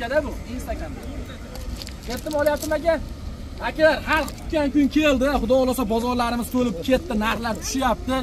kartoshkada bu instagramda. Ketdim olyaptimi aka? Akalar xalq kutgan kun keldi. Xudo xohlasa bozorlarimiz to'lib ketdi narxlar tushyapti.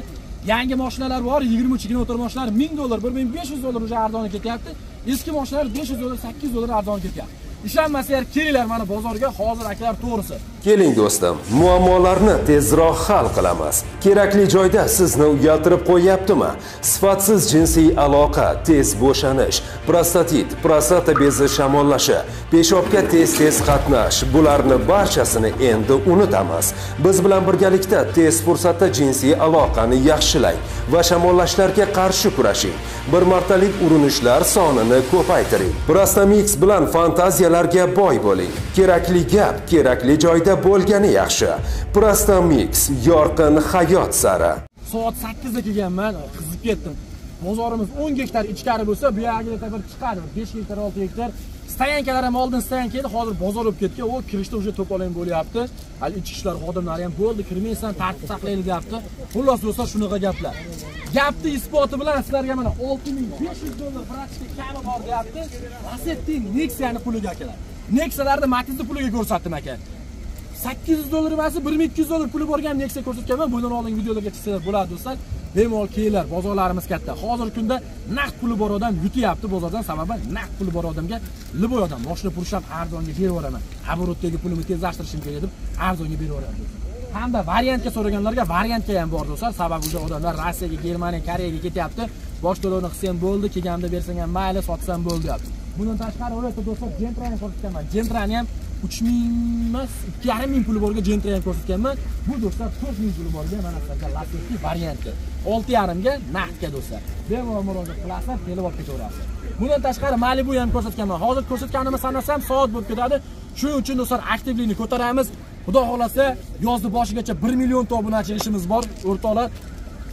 Yangi mashinalar bor 23 motor mashinalar 1000 dollar 1500 dollar уже arzon ketyapti. Eski mashinalar 500 dollar 800 dollar arzon ketyapti. Ishonmasanglar kelinglar mana bozorga hozir akalar to'g'risi. Keling do'stim, muammolarni tezroq hal qilamiz. Kerakli joyda sizni uyaltirib qo'yyaptimi? Sifatsiz jinsiy aloqa, tez bo'shanish, prostatit, prostata bezi shamollashi, peshobga tez-tez qatnash, bularni barchasini endi unutamiz. Biz bilan birgalikda tez fursatda jinsiy aloqani yaxshilang va shamollashlarga qarshi kurashing. Bir martalik urinishlar sonini ko'paytiring. Prostamix bilan fantaziyalarga boy bo'ling. Kerakli gap, kerakli joyda bo'lgani yaxshi. Prostamix yorqin hayot sari. soat 8 da kelganman qizib ketdim. Bozorimiz 10 gektar ichkari bo'lsa bu yoqda bir chiqadi 5 gektar 6 gektar. Stoyankalar ham oldin stoyanka edi hozir bozor bo'lib ketgan u kirishda уже to'polon bo'lyapti. Hali ichki ishlar xodimlari ham bo'ldi. Kirmaysan tartib saqlaylik deyapti xullas do'stlar shunaqa gaplar. Gapni isboti bilan sizlarga mana 6500 dollar praktika kami bor deyapti. Lacetti Nexia'ni puliga akalar Nexia'larni Matiz'ni puliga ko'rsatdim aka 800 dollar emas 1200 dollar puli borgan Nexia ko'rsatganman bundan oldingi videolarga chiqsanglar bo'ladi do'stlar. Bemalol kelinglar bozorlarimiz katta. Hozirgi kunda naqd puli bor odam yutyapti bozordan. Sababi naqd puli bor odamga liboy odam. Moshina purishdan ham arzonga berib yuboraman оборотdagi pulimni tezlashtirishim kerak deb arzonga berib yuboraman hamda variantga so'raganlarga variantga ham bor do'stlar. Sababi o'sha odamlar rossiyaga germaniya koreyaga ketyapti. Bosh to'lovni qilsam bo'ldi kelganimda bersang ham mayli sotsam bo'ldi. Deyapti bundan tashqari o'ylayapti do'stlar gentrani ko'rsatganman gentrani ham uch ming emas ikki yarim ming puli borga gentra ham ko'rsatganman. Bu do'stlar to'rt ming puli borga mana sizlarga lasetti varianti olti yarimga naqdga do'stlar. Bemalol murojaat qilasizlar kelib olib ketaverasiz. Bundan tashqari malibu ham ko'rsatganman. Hozir ko'rsatganimni sanasam soat bo'lib ketadi. Shuning uchun do'stlar aktivlikni ko'taramiz. Xudo xohlasa yozni boshigacha bir millionta obunachi ishimiz bor o'rtoqlar.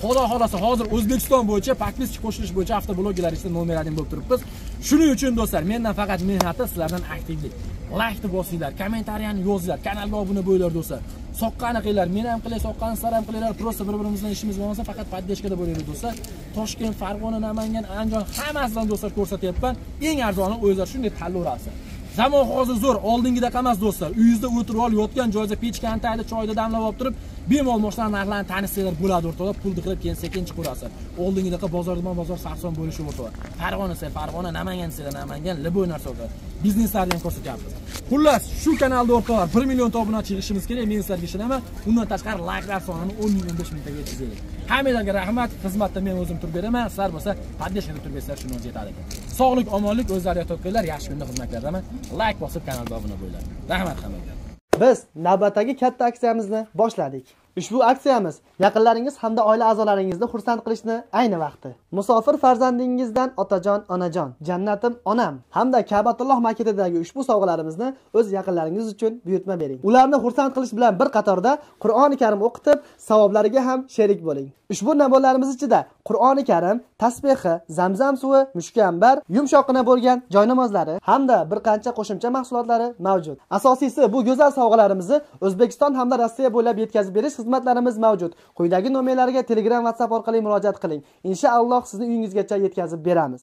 Xudo xohlasa hozir o'zbekiston bo'yicha podpiska qo'shilish bo'yicha avtoblogerlar ichida nomer один bo'lib turibmiz. Shuning uchun do'stlar mendan faqat mehnati sizlardan aktivlik laykni bosinglar kommentariyani yozinglar kanalga obuna bo'linglar do'stlar. Soqqani qilinglar men ham qilay soqqani sizlar ham qilinglar просто bir birimizdan ishimiz bo'lmasa faqat поддержкада bo'linglar do'stlar. Toshkent farg'ona namangan andijon hammasidan do'stlar ko'rsatyapman eng arzoni o'zlar shunday tanlayverasiz zamon hozir zo'r oldingidaqa emas do'stlar. Uyingizda o'tirib olib yotgan joyda pechkani tagida choyda damlab olib turib bemalol mashinalar narxlarini tanishsanglar bo'ladi o'rtoqlar pulni qilib keyin sekin chiqaverasiz oldingidaqa bozordan bozor sarson bo'lishi o'rtoqlar farg'ona desa farg'ona namangan desa namangan liboy narsa o'rtoqlar bizneslarni ham ko'rsatyapmiz. Xullas shu kanalda o'rtoqlar bir millionta obunachi yig'ishimiz kerak men sizlarga ishonaman. Undan tashqari layklar sonini o'n ming o'n besh mingtaga yetkazaylik hammanglarga rahmat. Xizmatda men o'zim turib beraman. Sizlar bo'lsa поддержкада turib bersanglar shuni o'zi yetadi. Sog'lik omonlik o'zlariga topinglar yaxshi kunda xizmatlardaman layk bosib kanalga obuna bo'linglar. Rahmat hammaga Biz navbatdagi katta aksiyamizni boshladik. Ushbu aksiyamiz yaqinlaringiz hamda oila a'zolaringizni xursand qilishni ayni vaqti. Musofir farzandingizdan otajon, onajon, jannatim onam hamda Ka'batulloh maketidagi ushbu sovg'alarimizni o'z yaqinlaringiz uchun buyurtma bering. Ularni xursand qilish bilan bir qatorda Qur'oni Karim o'qitib, savoblariga ham sherik bo'ling. Ushbu navbatlarimiz ichida Qur'oni Karim, tasbehi, Zamzam suvi, mushkambar, yumshoqqina bo'lgan joy namozlari hamda bir qancha qo'shimcha mahsulotlari mavjud. Asosiysi bu go'zal sovg'alarimizni O'zbekiston hamda Rossiya bo'ylab yetkazib berish xizmatlarimiz mavjud. Quyidagi nomerlarga Telegram, WhatsApp orqali murojaat qiling. Inshaalloh sizni uyingizgacha yetkazib beramiz.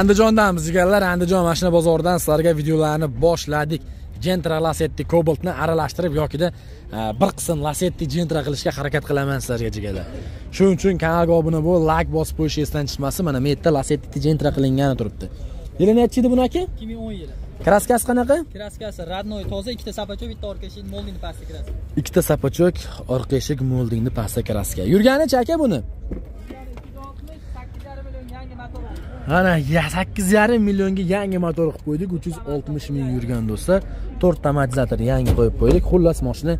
andijondamiz jigarlar andijon mashina bozoridan sizlarga videolarni boshladik gentra lasetti cobaltni aralashtirib yokida bir qism lasetti gentra qilishga harakat qilaman sizlarga jigarlar shuning uchun kanalga obuna bo'l layk bosib qo'yish esdan chiqmasin. Mana bu yerda lasetti gentra qilingani turibdi. Yili nechi edi buni aka 2010 yili. kraskasi qanaqa? Kraskasi родной, toza, ikkita sapachok, bitta orqa eshik, moldingni pastda kirasi. ikkita sapachok orqa eshik moldingni pastda kraska yurganichi aka buni 8,5 million yangi ana mana sakkiz yarim millionga yangi motor qilib qo'ydik uch yuz oltmish ming yurgan do'stlar. To'rtta amortizator yangi qo'yib qo'ydik. Xullas mashina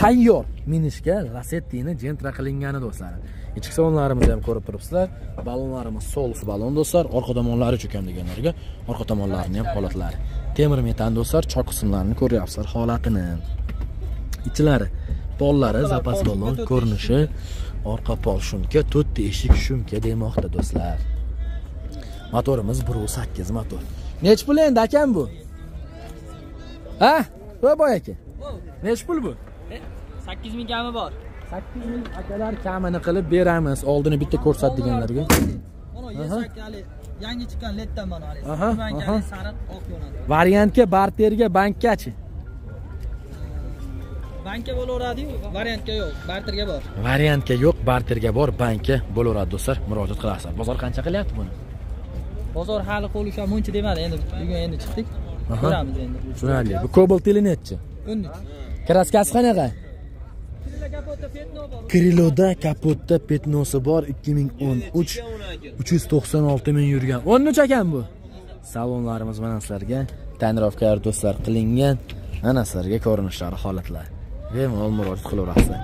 tayyor minishga lasettini gentra qilingani do'stlar. Ichki salonlarimizni ham ko'rib turibsizlar. Ballonlarimiz solus ballon do'stlar. Orqa tomonlari cho'kan deganlarga orqa tomonlarini ham holatlari. Temir metan do'stlar chok qismlarini ko'ryapsizlar holatini. Ichlari pollari zapas ballon ko'rinishi orqa pol shumka to'rtta eshik shumka demoqda do'stlar. Motorimiz bir sakkiz motor. Nechi pul endi akam bu? Ha? Boy aka. Nechi pul bu? 8 ming kami bor. sakkiz ming akalar kamini qilib beramiz. Oldini bitta ko'rsat deganlarga. Yangi chiqqan leddan mana haligi sariq oq yonadi. Variantga barterga bankkachi. Bankka bo'laveradiyu variantga yo'q barterga bor. Variantga yo'q barterga bor bankka bo'laveradi do'stlar. Murojaat qilasizlar bozor qancha qilyapti buni bozor hali qo'l ushlab muncha demadi. Endi bugun endi chiqdik. Ko'ramiz endi. Tushunarli bu kobaltili nechi o'n uch kraskasi qanaqa? Kriloda kapotda petnosi bor. 2013 396 ming yurgan. 13 ekan bu. Salonlarimiz mana sizlarga tonirovkalar do'stlar qilingan. Mana sizlarga ko'rinishlari holatlar. Bemalol murojaat qilaverasizlar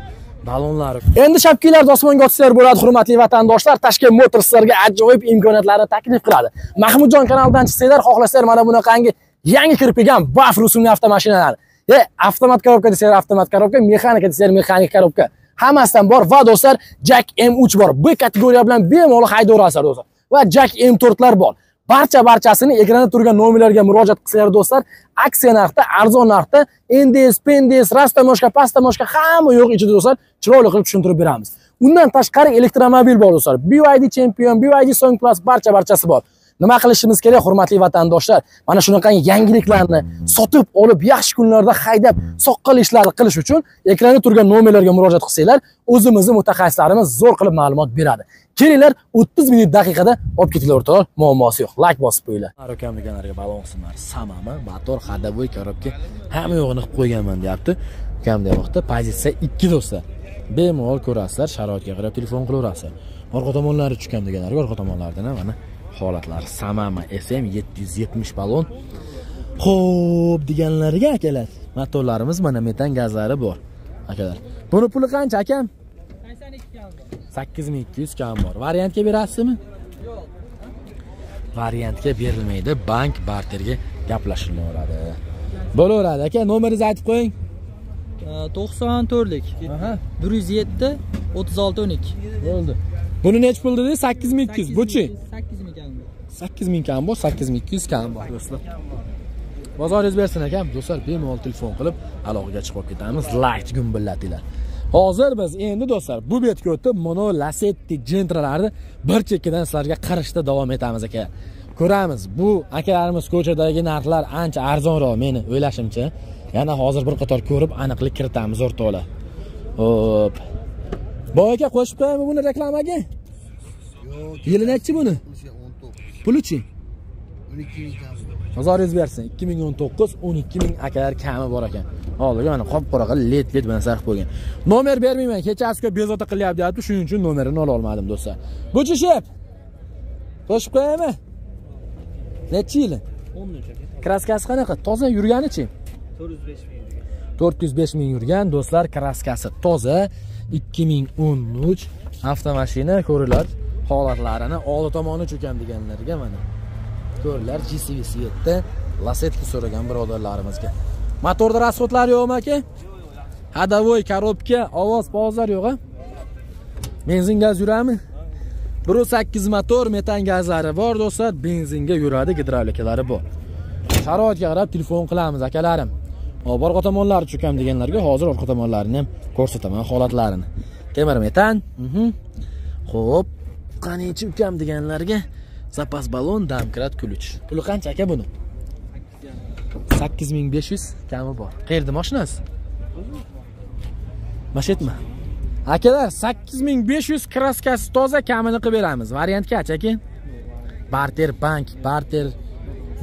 balonlar endi shapkilarni osmonga otsizlar bo'ladi hurmatli vatandoshlar. Toshkent motors sizlarga ajoyib imkoniyatlarni taklif qiladi. Mahmudjon kanalidan chiqsanglar xohlasanglar mana bunaqangi yangi kirib kelgan baf rusumli avtomashinalar. E avtomat korobka desanglar avtomat korobka mexanika desanglar mexanik korobka hammasidan bor va do'stlar jack m3 bor. B kategoriya bilan bemalol haydaverasizlar do'stlar. Va jack m4lar bor. Barcha barchasini ekranda turgan nomerlarga murojaat qilsanglar do'stlar aksiya narxda arzon narxda nds pendes rastamoshka pastamoshka hamma yo'q ichida do'stlar chiroyli qilib tushuntirib beramiz. Undan tashqari elektromobil bor do'stlar. BYD Champion BYD Song Plus barcha barchasi bor. Nima qilishimiz kerak hurmatli vatandoshlar? Mana shunaqangi yangiliklarni sotib olib yaxshi kunlarda haydab soqqal ishlarni qilish uchun ekranda turgan nomerlarga murojaat qilsanglar o'zimizni mutaxassislarimiz zo'r qilib ma'lumot beradi. Kelinglar 30 minut daqiqada olib ketinglar o'rtoqlar muammosi yo'q. Layk bosib qo'yinglar. Akam deganlarga balon qismlari samama motor ходовой коробка hamma yo'g'ini qilib qo'yganman deyapti. Ukam deyapti pozitsiya 2 do'stlar bemalol ko'rasizlar sharoitga qarab telefon qilaverasizlar. Orqa tomonlari tushgan deganlarga orqa tomonlaridan mana holatlari samama sm 770 balon. Xo'p deganlariga akalar. Motorlarimiz mana metan gazlari bor. Akalar buni puli qancha akam? 8200 kam bor. Variantga berasizmi? Variantga berilmaydi. Bank barterga gaplashilaveradi bo'laveradi aka. Nomeringizni aytib qo'ying. 94lik aha. 107 36 12 bo'ldi. Buni nechi pul dedingiz 8200 buchi? 8000 kam bor. 8000 kam bor 8200 kam bor do'stlar. Bozoringiz bersin akam. Do'stlar bemalol telefon qilib aloqaga chiqib ketamiz. Layt gumbillatinglar hozir biz endi do'stlar bu betga o'tib mono lasetti gentralarni bir chekkadan sizlarga qarashda davom etamiz aka. Ko'ramiz bu akalarimiz ko'chadagi narxlar ancha arzonroq meni o'ylashimcha. Yana hozir bir qator ko'rib aniqlik kiritamiz o'rtoqlar ho'p boy aka qo'shib qo'yaymi buni reklamaga? Yili nechi buni? pulichi bozoringiz bersin. 2019 12 ming akalar kami bor ekan. Hozirgi mana qop qora qilib let let bilan sarf bo'lgan. Nomer bermayman kechasi ko'p bezovta qilyapti deyapti. Shuning uchun nomerini ola olmadim do'stlar. Buchi shep. Qo'shib qo'yaymi? Nechi yili? Kraskasi qanaqa? Toza yurganichi? 405 ming 405 ming yurgan do'stlar kraskasi toza. 2013 avtomashina ko'ringlar holatlarini oldi tomoni cho'kan deganlarga mana ko'ringlar GCV svetda lasetka so'ragan birodarlarimizga. Motorda расходlar yo'qmi aka? Ходовой коробка ovoz povozlar yo'q a benzin gaz yuradimi 1.8 motor metan gazlari bor do'stlar. Benzinga yuradi gidravlikalari bor. Sharoitga qarab telefon qilamiz akalarim. Hop orqa tomonlari cho'kam deganlarga hozir orqa tomonlarini ham ko'rsataman holatlarini. Temir metan mhm. xo'p ho'p qanichi ukam deganlarga zapas balon damkrat ключ puli qancha aka buni 8500 kami bor qayerda mashinasi mashetma akalar 8500 kraskasi toza kamini qilib beramiz variant kacha aka barter bank barter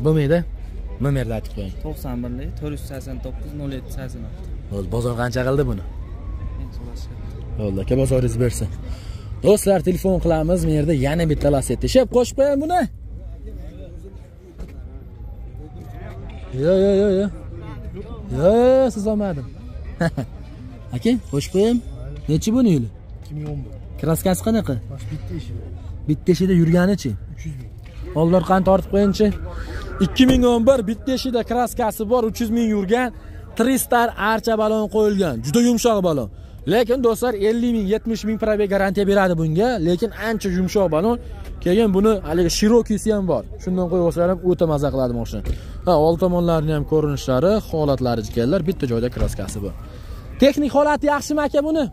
bo'lmaydi nomerni aytib qo'ying 91lik 489 07 86 bo'ldi bozor qancha qildi buni bo'ldi aka bozoringiz bersin do'stlar telefon qilamiz bu yerda yana bitta lasetti shep qo'shib buni. Yo yo yo yo. Yo siz olmadim. Aka qo'shib qo'ying nechi buni yili 2011 kraskasi qanaqa? Bitta eshik bitta eshikda yurganichi? 300 ming. Oldlar qani tortib qo'yingchi 2011 bitta eshikda kraskasi bor 300 ming yurgan Tristar archa balon qo'yilgan. Juda yumshoq balon lekin do'stlar 50 ming 70 ming probeg garantiya beradi bunga. Lekin ancha yumshoq balon. Keyin buni haligi shirokisi ham bor. Shundan qo'yib olsalar ham o'ta maza qiladi mashina ha old tomonlarini ham ko'rinishlari holatlari jikanlar bitta joyda kraskasi bor. Texnik holati yaxshimi aka buni?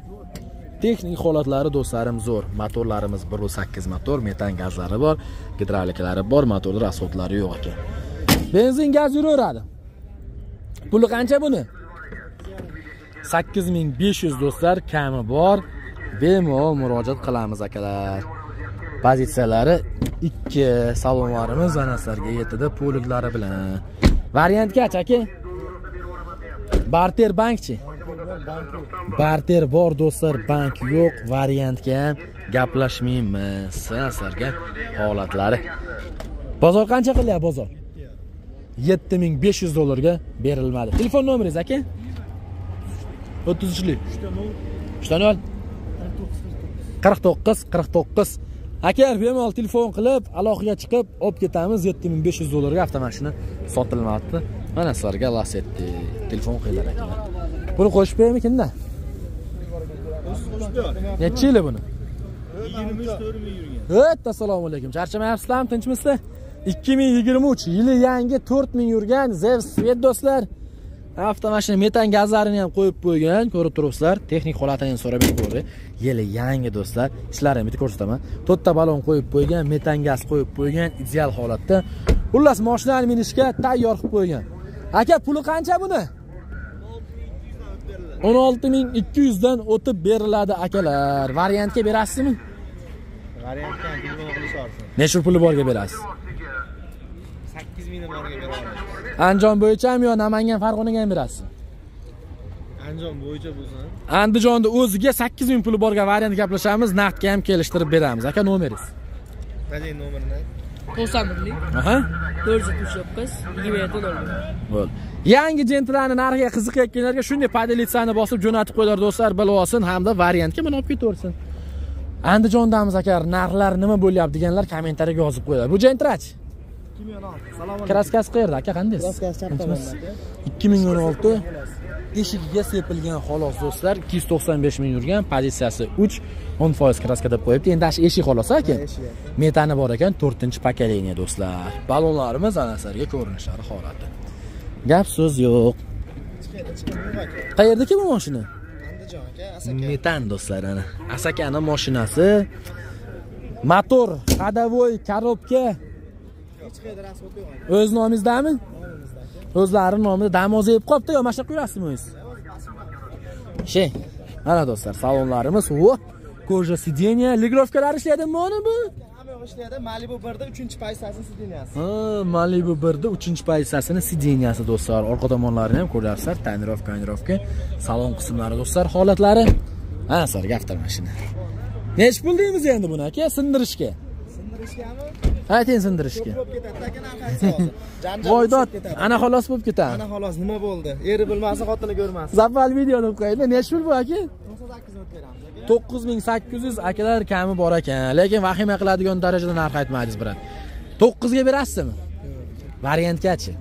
Texnik holatlari do'stlarim zo'r. Motorlarimiz 1.8 motor metan gazlari bor gidravlikalari bor motorda rasodlari yo'q ekan. Benzin gaz yuraveradi. Puli qancha buni? 8500 do'stlar kami bor. Bemalol murojaat qilamiz akalar. Pozitsiyalari ikki salonlarimiz mana sizlarga yetadi poliklari bilan. Variant aka. Barter bankchi. Barter bor do'stlar bank yo'q. Variantga ham gaplashmaymiz. Sizlarga holatlari. Bozor qancha qilyapti bozor? 7500 dollarga berilmadi. Telefon nomeringiz aka? 33lik 3 49 49 aka bemalol telefon qilib aloqaga chiqib olib ketamiz. 7500 dollarga avtomashina sotilmoqda mana sizlarga lasetti telefon qilinglar akalar buni qo'shib beramikinda necha yili buni? O'ta assalomu alaykum. Charchamayapsizlarmi tinchmisizlar 2023 yili yangi 4000 yurgan zev svet do'stlar avtomashina metan gazlarini ham qo'yib qo'ygan. Ko'rib turibsizlar texnik holatini so'rab ko'rdi yili yangi do'stlar ishlarini bitta ko'rsataman. To'rtta balon qo'yib qo'ygan metan gaz qo'yib qo'ygan ideal holatda. Xullas mashinani minishga tayyor qilib qo'ygan. Aka puli qancha buni? 16200 dan o'tib beriladi akalar. Variantga berasizmi? Variantga ham necha puli borga berasiz? Sakkiz ming borga bera olasiz andijon bo'yichami yo namangan farg'onaga ham berasiz? Andijon bo'yicha bo'lsin. Andijonni o'ziga 8000 puli borga variant gaplashamiz naqdga ham kelishtirib beramiz. Aka nomeringiz? Qanday nomerini to'qson birlik aha. To'rt yuz yetmish to'qqiz yigirma yetti bir bo'ldi. Yangi jentrani narxiga qiziqayotganlarga shunday podelitsani bosib jo'natib qo'yinglar do'stlar bilib olsin hamda variantga mana olib ketaversin. Andijondamiz aka narxlar nima bo'lyapti deganlar kommentariyaga yozib qo'yinglar. Bu jentrachi kraskasi qayerda? Aka qandaysiz kraskasi chap tomonda. Ikki ming o'n olti. Eshigiga sepilgan xolos do'stlar ikki yuz to'qson besh ming yurgan pozitsiyasi uch o'n foiz kraska deb qo'yibdi. Endi eshik xolos aka? Metani bor ekan to'rtinchi pokoleniya do'stlar. Ballonlarimiz ana sizlarga ko'rinishlari holati gap so'z yo'q. Qayerdaki bu mashina andijon aka metan do'stlar ana. Asakani mashinasi. Motor ходовой korobka rasxod yo'q o'z nomingizdami o'zlarini nomida damoz yeb qolibdi yo mana shunaqa yurasizmi o'zingiz? She mana do'stlar salonlarimiz o koja сиденье ligrovkalar ishlaydimi uni bu? Ishlaydi malibu birda uchinchi pozitsiyasini sideniyasi ha malibu birda uchinchi pozitsiyasini sidenyasi do'stlar. Orqa tomonlarini ham ko'ryapsizlar. Tonirovka tonirovka salon qismlari do'stlar holatlari. Ana sizlarga avtomashina nechi pul deymiz endi buni aka? Sindirishga. Sindirishgami ayting sindirishga. Aka aytsa janjal voydod ana xolos bo'lib ketadi. Ana xolos nima bo'ldi? Eri bilmasa xotini ko'rmasin zavval video deb qo'ydi nechi pul bu aka? To'qqiz ming sakkiz yuz akalar kami bor ekan. Lekin vahima qiladigan darajada narx aytmadingiz birat to'qqizga berasizmi? Variantgachi.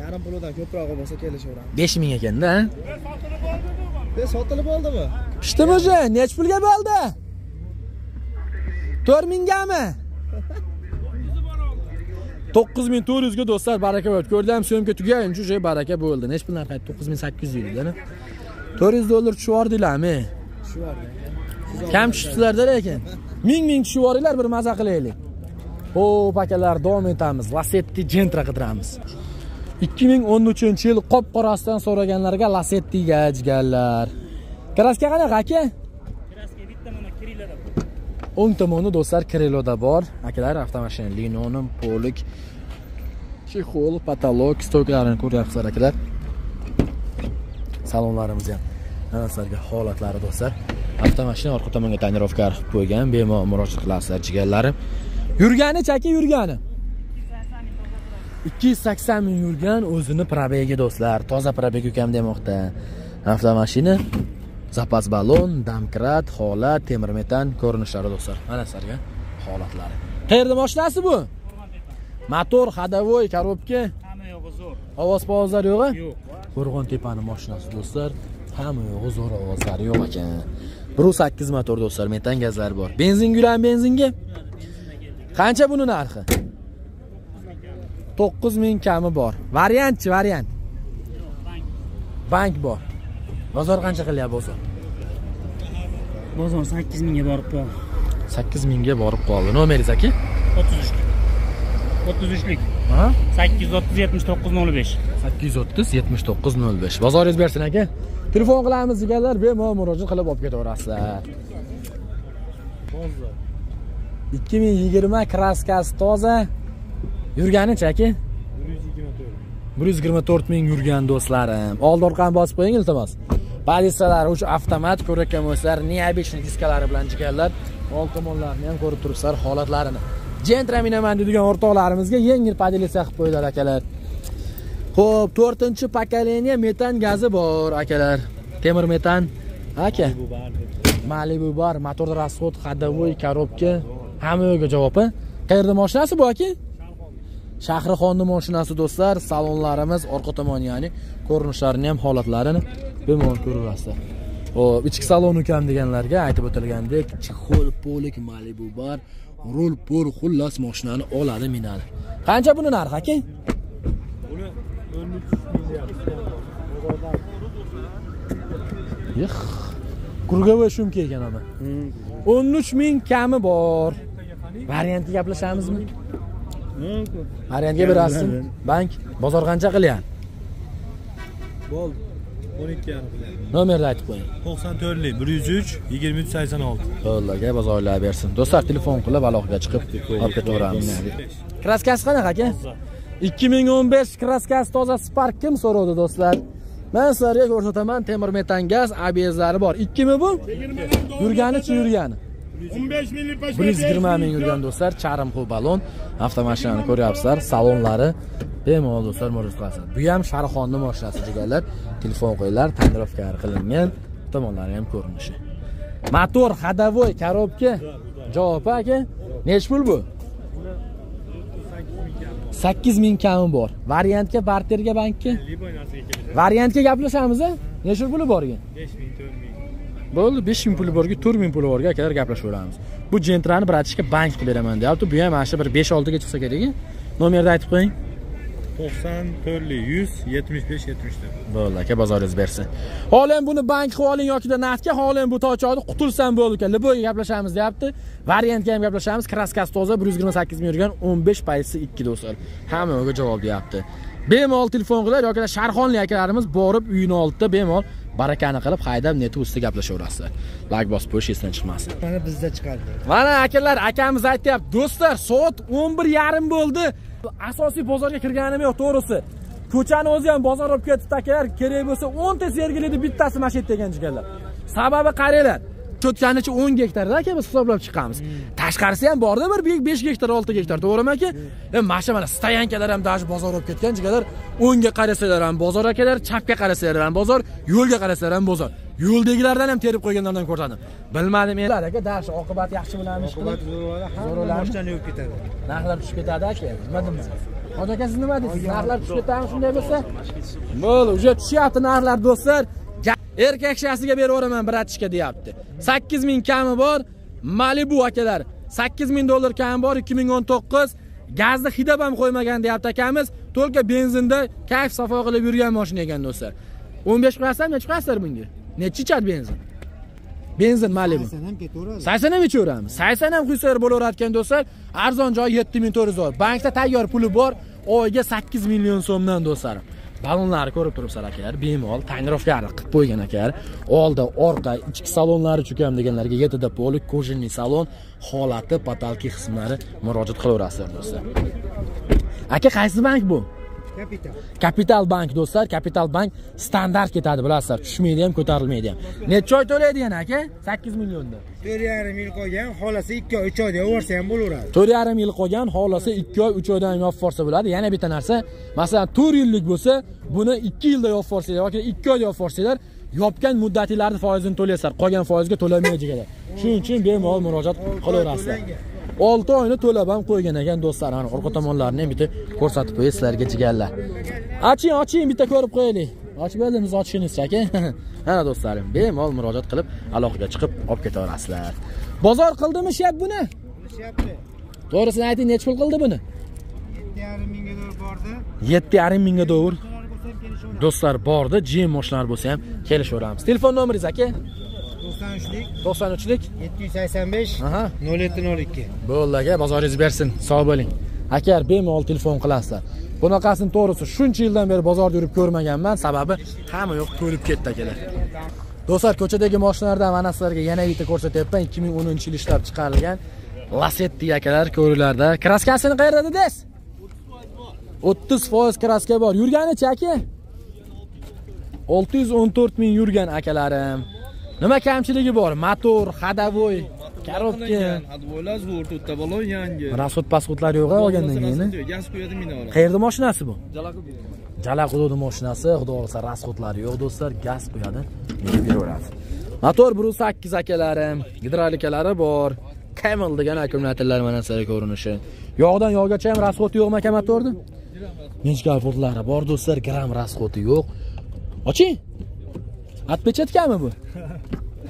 Yarim pulidan ko'proq bo'lsa kelishaveramiz. Besh ming ekanda sotilib bo'ldimi pishdimi уже nechi pulga bo'ldi? To'rt mingami to'qqiz ming to'rt yuzga do'stlar baraka bo'ldi ko'rdingmi syomka tugaguncha уже baraka bo'ldi. Nechi pul narx aytdi to'qqiz ming sakkiz yuz yildan to'rt yuz dollar tushib yubordinglarmi kam tushibsizlarda lekin. Ming ming tushib yuboringlar bir maza qilaylik. Ho'p akalar davom etamiz. Lasetti gentra qidiramiz. Ikki ming o'n uchinchi yil qop qorasidan so'raganlarga lasettiga ajganlar. Kraska qanaqa aka o'ng tomoni do'stlar kriloda bor. Akalar avtomashina linonim polik chexol patolog stoykalarni ko'ryapsizlar akalar. Salonlarimiz ham mana sizlarga holatlari do'stlar. Avtomashina orqa tomonga tonirovka qilib qo'ygan bemalol murojaat qilasizlar jigarlarim. Yurgani chaka yurgani. Ikki yuz sakson ming yurgan o'zini probegi do'stlar. Toza probeg ukam demoqda. Avtomashina. Zapas balon damkrat holat temir metan ko'rinishlari do'stlar. Mana sizlarga holatlari. Qayerda mashinasi bu? Motor ходовой коробка Hamma yog'i zo'r. ovoz povozlar yo'q Yo'q. qo'rg'on tepani mashinasi do'stlar. Hamma yo'g'i zo'r ovozlari yo'q ekan. Bir sakkiz motor do'stlar metan gazlari bor. Benzin yuradi benzinga? Qancha buni narxi? To'qqiz ming kami bor. Variantchi variant? Bank bor bozor qancha qilyapti bozor? Bozor sakkiz mingga borib qoldi. Sakkiz mingga borib qoldi. Nomeringiz aka o'ttiz uchlik. O'ttiz uchlik. Sakkiz yuz o'ttiz yetmish to'qqiz nol besh. Sakkiz yuz o'ttiz yetmish to'qqiz nol besh. Bozoringiz bersin aka. Telefon qilamiz deganlar bemalol murojaat qilib olib ketaverasizlar. Ikki ming yigirma kraskasi toza. Yurganichi aka? Bir yuz yigirma to'rt. Ming yurgan do'stlarim. Oldi orqani bosib qo'ying iltimos pozitsiyalari uch avtomat ko'rayotgan bo'lsanglar необычный diskalari bilan chiqqanlar old tomonlarini ham ko'rib turibsizlar holatlarini jentra minaman deydigan o'rtoqlarimizga yengil pozitsiya qilib qo'ydilar akalar Xo'p, to'rtinchi pokoleniya metan gazi bor akalar. Temir metan. Aka. Malibu bor, motor расход, ходовой, коробка, hamma yo'lga javob. a? Qayerda mashinasi bu aka? Shahrixonni mashinasi do'stlar, salonlarimiz orqa tomoni ya'ni ko'rinishlarini ham holatlarini bemalol ko'raverasizlar. Xo'p, ichki salon ukam deganlarga aytib o'tilgandek, chexol polik Malibu bor, rul pul xullas mashinani oladi, minadi. Qancha buni narxi aka? Yix. Kurgavoy shumka ekan ama. 13 ming kami bor. Variantga gaplashamizmi? Variantga berasizmi? Bank bozor qancha qilgan? bo'ldi o'n ikki yarim qilyapti Nomerni aytib qo'ying. to'qson to'rtlik bir yuz uch yigirma uch sakson olti Qo'llarga bozorlar bersin. Do'stlar telefon qilib aloqaga chiqib olib ketaveramiz. Kraskasi qanaqa aka? 2015 kraskasi toza Spark kim so'rovdi do'stlar? Men sizlarga ko'rsataman temir metan gaz ABS'lari bor. 2 mi bu? Yurganichi yurgani. 15 millik 120 ming yurgan do'stlar, charm xu balon, avtomashinani ko'ryapsizlar, salonlari bemalol do'stlar murojaat qilasiz. Bu ham sharixonni mashinasi jigarlar telefon qo'yinglar, tonirovka qilingan, tomonlari ham ko'rinishi. Motor ходовой, коробка. Javob aka, nech pul bu? sakkiz ming kami bor. Variantga, barterga, bankka? Variantga gaplashamiz a? Necha puli borgan? besh ming to'rt ming Bo'ldi, 5000 puli borga, 4000 puli borga akalar gaplashaveramiz. Bu jentrani bratishka bank qilib beraman deyapti. Bu ham mana shu bir 5-6 chiqsa kerak. Nomerni aytib qo'ying. To'qson to'rtlik yuz yetmish besh yetmish to'rt Bo'ldi, aka bozoringiz bersin. Holen buni bank qilib oling yoki naqdga holen bu tochog'ni qutulsam bo'ldi ekan. Liboyga gaplashamiz deyapti. Variantga ham gaplashamiz. Kraskasi toza 128 ming yurgan 15 paysi 2 do'stlar. Hamma yo'lga javob deyapti. Bemalol telefon qilib yoki Sharxonli akalarimiz borib uyini oldida bemalol barakani qilib haydab neti ustida gaplashaverasizlar. Like bosib qo'yish esdan chiqmasin. mana bizda chiqadi Mana akalar, akamiz aytyapti. Do'stlar, soat 11:30 bo'ldi. Asosiy bozorga kirganim yo'q, to'g'risi. Ko'chani o'zi ham bozor olib ketibdi akalar. Kerak bo'lsa 10 ta sergilikni bittasi mana shu yerda ekan jigarlar. Sababi qaranglar. Cho'tkanichi 10 gektarda aka biz hisoblab chiqamiz. Tashqarisi ham borda bir 5 gektar, 6 gektar, to'g'rimi aka? E mana shu mana stoyankalar ham dash bozor olib ketgan jigarlar. O'ngga qarasalar ham bozor akalar, chapga qarasalar ham bozor, yo'lga qarasalar ham bozor. Yo'ldagilardan ham terib qo'yganlardan ko'rsadim. Bilmadim men aka, dash oqibati yaxshi oqibat zo'rvara hamma boshdan yuvib ketadi narxlar tushib ketadi aka nima deyman hoji aka siz nima deysiz narxlar tushib ketadimi shunday bo'lsa bo'ldi уже tushyapti narxlar do'stlar Erkak shaxsiga beraveraman bratishka deyapti. Sakkiz ming kami bor malibu akalar. Sakkiz ming dollar kami bor ikki ming o'n to'qqiz. Gazni hidab ham qo'ymagan deyapti akamiz. Только benzinda kayf safo qilib yurgan mashina ekan do'stlar. o'n besh qo'yasizlarmi nechi qo'yasizlar bunga? Nechi ichadi benzin? Benzin malibu. Sakson ham ichaveramiz. Sakson ham quysalar bo'laveradigan do'stlar. Arzon joyi yetti ming to'rt yuz dollar. Bankda tayyor puli bor. Oyiga sakkiz million so'mdan do'stlarim ballonlarni ko'rib turibsizlar akalar. Bemalol tonirovkani qilib qo'ygan akalar. Oldi orqa ichki salonlari chukam deganlarga yettida polik кожаный salon holati potalki qismlari murojaat qilaverasizlar do'stlar. Aka qaysi bank bu? Kapital kapital bank do'stlar kapital bank standart ketadi bilasizlar. Tushmaydi ham ko'tarilmaydi ham. Necha oy to'laydi yana aka. Sakkiz millionda. To'rt yarim yil qolgan xolasi ikki oy uch oyda yuborsa ham bo'laveradi. To'rt yarim yil qolgan xohlasa ikki oy uch oydan yopib yuborsa bo'ladi. Yana bitta narsa masalan to'rt yillik bo'lsa buni ikki yilda yopib yuborsanglar yoki ikki oyda yopib yuborsanglar yopgan muddatinglarni foizini to'laysizlar qolgan foizga to'lamaydiganlar shuning uchun bemalol murojaat qilaverasizlar olti oyni to'lab ham qo'ygan ekan do'stlar. Ana orqa tomonlarini ham bitta ko'rsatib qo'yay sizlarga jigarlar. Oching oching bitta ko'rib qo'yaylik. Ochib berdingiz ochishingiz aka ana do'stlarim bemalol murojaat qilib aloqaga chiqib olib ketaverasizlar. Bozor qildimi shyap buni? Qilishyapti to'g'risini ayting nechi pul qildi buni? Yetti yarim mingga dollar bordi. Yetti yarim mingga kelishaveradi do'stlar bordi jim moshinalar bo'lsa ham kelishaveramiz telefon nomeringiz aka to'qson uchlik. 93lik yetti yuz sakson besh. Aha. Nol yetti nol ikki bo'ldi aka. Bozoringiz bersin. Sog' bo'ling. Aka bemalol telefon qilasizlar. Bunaqasini to'g'risi shuncha yildan beri bozorda yurib ko'rmaganman. Sababi hamma yoq to'lib ketdi akalar. Do'stlar ko'chadagi mashinalardan mana sizlarga yana bitta ko'rsatyapman 2010 yil ishlab chiqarilgan Lasetti akalar ko'ringlarda kraskasini qayerda dedingiz? 30% kraska bor. Yurganichi aka? 614 ming yurgan akalarim nima kamchiligi bor? Motor ходовой коробка Advolar zo'r to'rtta balon yangi. rasxod pasxodlar yo'q olgandan keyin Gaz quyadi mina oladi. qayerda mashinasi bu? Jala hududi mashinasi. Xudo xohlasa rasxodlari yo'q do'stlar. Gaz quyadi. Beraveradi motor 1.8 akalarim gidrolikalari bor. Camel degan akkumulyatorlar mana sizlarga ko'rinishi. Yog'dan yog'gacha ham rasxodi yo'qmi aka motorni nechka portlari bor do'stlar. Gram rasxodi yo'q. Oching отпечатками bu?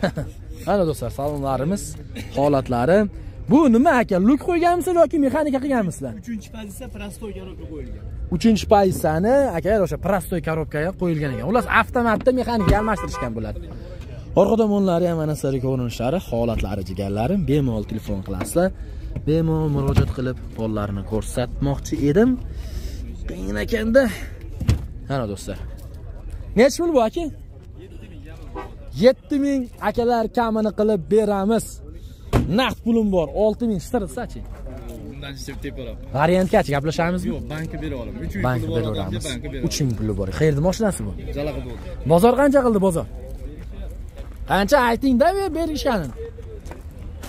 Ana do'stlar salonlarimiz holatlari. Bu nima aka luk qo'yganmisizlar yoki mexanika qilganmisizlar? Uchinchi pozitsiya prostoy garajga qo'yilgan. uchinchi pozitsiyani aka o'sha prostoy korobkaga qo'yilgan ekan. Xullas avtomatda mexanikaga almashtirishgan bo'ladi orqa tomonlari ham mana sizlarga ko'rinishlari holatlari jigarlarim. Bemalol telefon qilasizlar. Bemalol murojaat qilib pollarni ko'rsatmoqchi edim. Qiyin ekanda. Ana do'stlar. Nechi pul bu aka yetti ming akalar kamini qilib beramiz. Naqd pulim bor olti ming. Shtirsachi Bundan chiqib tepalab. variantgachi gaplashamizmi Yo'q, banka bera olaman. 3 bank beraveramiz uch ming puli bor. Qayerda mashinasi bu Jalaqa bo'ldi. bozor qancha qildi bozor? Qancha aytingda berishganini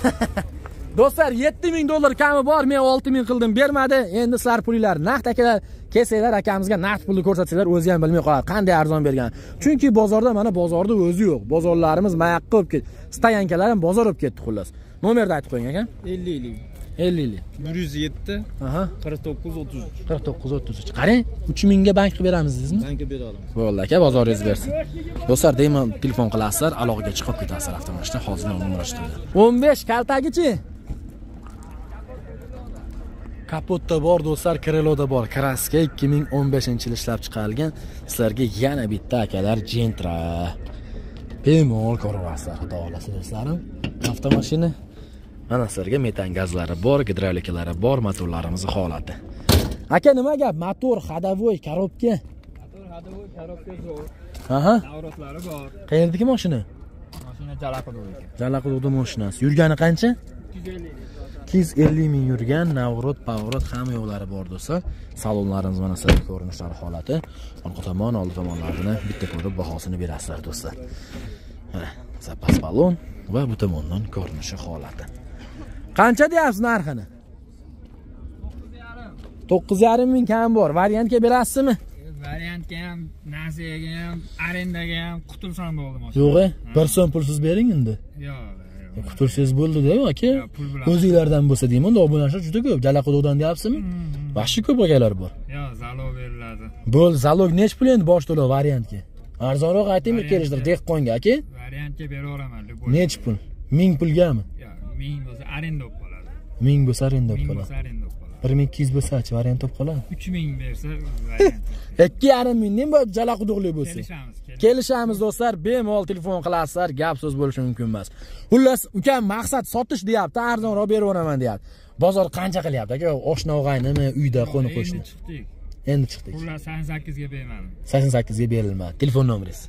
do'stlar yetti ming dollar kami bor. Men olti ming qildim bermadi. Endi sizlar pulinglar. Naqd akalar kelsanglar akamizga naqd pulni ko'rsatsanglar o'zi ham bilmay qoladi. Qanday arzon bergan? Chunki bozorda mana bozorda o'zi yo'q. Bozorlarimiz mayoqqa bo'lib ketdi. Stoyankalar ham bozor bo'lib ketdi xullas. Nomerni aytib qo'ying aka. 50 50. ellik 107 aha. 49 33. qirq to'qqiz o'ttiz uch. Qarang uch mingga bank qilib beramiz dedingizmi Banka bera olaman. bo'ldi aka bozoringiz bersin. Do'stlar deyman telefon qilasizlar aloqaga chiqib ketasizlar avtomashina hozir o'n besh kaltagichi kapotda bor do'stlar kriloda bor. Kraska ikki ming o'n beshinchi yil ishlab chiqarilgan. Sizlarga yana bitta akalar jentra bemalol ko'ryapsizlar xudo xohlasa do'stlarim. Avtomashina. Mana sizlarga metan gazlari bor gidravlikalari bor motorlarimizni holati. Aka nima gap? Motor ходовой коробка Motor hadovoy korobka zo'r. aha. Avrotlari bor. qayerdagi mashina Mashina jalaqa bo'ldi. jallaqudug'da mashinasi yurgani qancha? 250. Ikki yuz ellik ming yurgan navrot pavrot hamma yo'llari bor do'stlar salonlarimiz mana sizlarga ko'rinishlari holati orqa tomon oldi tomonlarini bitta ko'rib bahosini berasizlar do'stlar mana zapas balon va bu tomondan ko'rinishi holati. Qancha deyapsiz narxini? To'qqiz yarim ming kam bor. Variantga berasizmi? Variantga ham, nasiyaga ham, arendaga ham qutulsam bo'ldi yo'q bir so'm pulsiz bering endi. Yo'q. Qutulsangiz bo'ldida aka. O'zinglardan bo'lsa deyman obunachilar juda ko'p. Jalaquduqdan deyapsizmi? Vahshiy ko'p akalar bor. Yo'q, zalog beriladi. bo'l zalog nechi pul endi bosh to'lov variantga? Arzonroq aytingmi kelishdir dehqonga aka. Variantga beraveraman. любой. nechi pul? Ming pulgami? Yo'q, 1000 bo'lsa arenda bo'lib qoladi. ming bo'lsa arenda 1000 bo'lib bo'lsa qoladi arenda bo'lib qoladi. Bir ming ikki yuz bo'lsachi variant bo'lib qoladi 3000 bersa variant. ikki yarim mingdan bu jalaquduqli bo'lsa Kelishamiz. do'stlar bemalol telefon qilasizlar gap so'z bo'lishi mumkin emas xullas ukam maqsad sotish deyapti arzonroq beraveraman deyapti bozor qancha qilyapti aka oshna og'aynimi uyda qo'ni qo'shni Endi chiqdik. endi chiqdik Pullar 88 ga bermadim. sakson sakkizga berilmadi telefon nomeringiz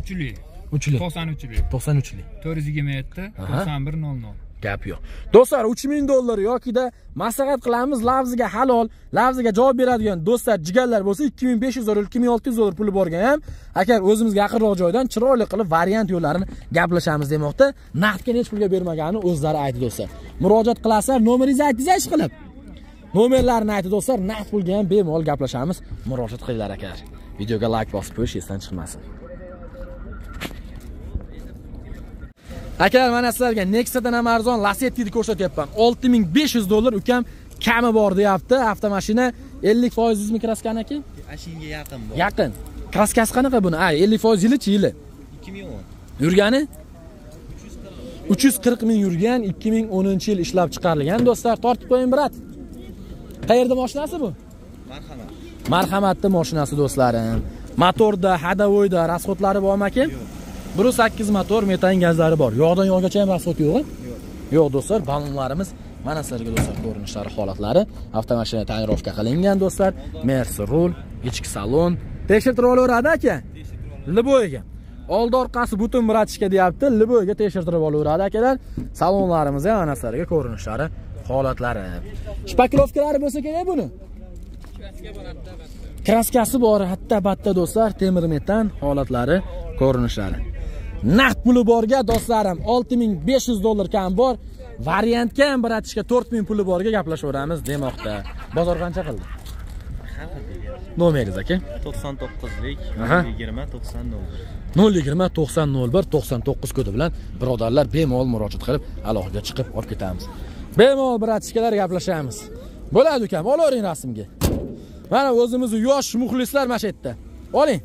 Uchli. uchli 93li. to'qson uchli 427 Aha. 9100. Gap yo'q. Do'stlar uch ming dollar yokida maslahat qilamiz. Lavziga halol lavziga javob beradigan do'stlar jigarlar bo'lsa ikki ming besh yuz dollar ikki ming olti yuz dollar puli borgan ham agar o'zimizga yaqinroq joydan chiroyli qilib variant yo'llarini gaplashamiz demoqda. Naqdga nechi pulga bermaganini o'zlari aytdi do'stlar. Murojaat qilasizlar nomeringizni aytingizlar ish qilib nomerlarini aytdi do'stlar. Naqd pulga ham bemalol gaplashamiz. Murojaat qilinglar akalar. Videoga layk bosib qo'yish esdan chiqmasin. Akalar mana sizlarga Nexa'dan ham arzon Lacetti'ni ko'rsatyapman. 6500 dollar ukam kami bor deyapti avtomashina. 50 foizmi kraskani aka? Ashinga yaqin bor. yaqin. Kraskasi qanaqa buni? A 50 foiz yilichi yili? 2010. yurgani? 340 ming yurgan 2010 yil ishlab chiqarilgan do'stlar. Tortib qo'ying brat. Qayerda mashinasi bu? Marhamat. marhamatli mashinasi do'stlarim. Motorda hadavoyda расходlari bormi aka 1.8 motor metan gazlari bor. Yog'dan yog'gacha ham rasxod yo'qmi yo'q. Do'stlar. Ballonlarimiz mana sizlarga do'stlar ko'rinishlari holatlari. Avtomashina tonirovka qilingan do'stlar. Mersi rul ichki salon. Tekshirtirib olaveradi aka. Liboyga. Oldi orqasi butun bratishka deyapti. Liboyga tekshirtirib olaveradi akalar salonlarimiz ham mana sizlarga ko'rinishlari holatlari. Shpakilovkalari bo'lsa kerak buni? Kraskasi bor hatta batta do'stlar. Temir metan holatlari ko'rinishlari naqd puli borga do'stlarim. 6500 dollar kam bor. Variantga ham bratishka 4000 puli borga gaplashaveramiz demoqda. Bozor qancha qildi? Nomeringiz aka? 99lik Aha. 20 90 020 90 01 99 kodi bilan birodarlar bemalol murojaat qilib aloqaga chiqib olib ketamiz. Bemalol bratishkalar gaplashamiz. Bo'ladi ukam olavering rasmga. Mana o'zimizni yosh muxlislar mana shu yerda oling